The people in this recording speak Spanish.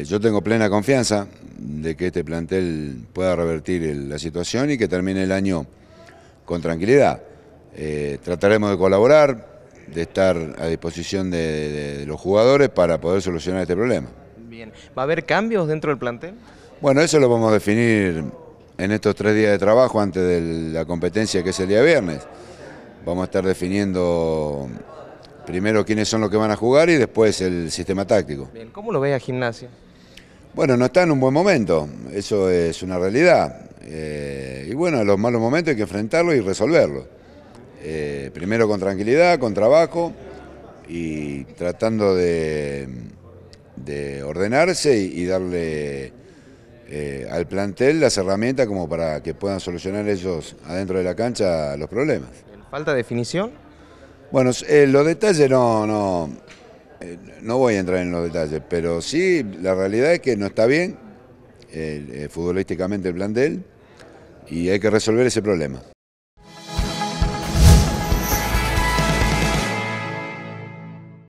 Eh, yo tengo plena confianza de que este plantel pueda revertir la situación y que termine el año con tranquilidad. Eh, trataremos de colaborar, de estar a disposición de, los jugadores para poder solucionar este problema. Bien, ¿va a haber cambios dentro del plantel? Bueno, eso lo vamos a definir en estos tres días de trabajo antes de la competencia que es el día viernes. Vamos a estar definiendo primero quiénes son los que van a jugar y después el sistema táctico. Bien, ¿cómo lo ve a Gimnasia? Bueno, no está en un buen momento, eso es una realidad. Eh, y bueno, los malos momentos hay que enfrentarlos y resolverlos. Eh, primero con tranquilidad, con trabajo y tratando de, ordenarse y, darle eh, al plantel las herramientas como para que puedan solucionar ellos adentro de la cancha los problemas. ¿Falta definición? Bueno, los detalles no, no, eh, no voy a entrar en los detalles, pero sí, la realidad es que no está bien eh, futbolísticamente el plantel y hay que resolver ese problema.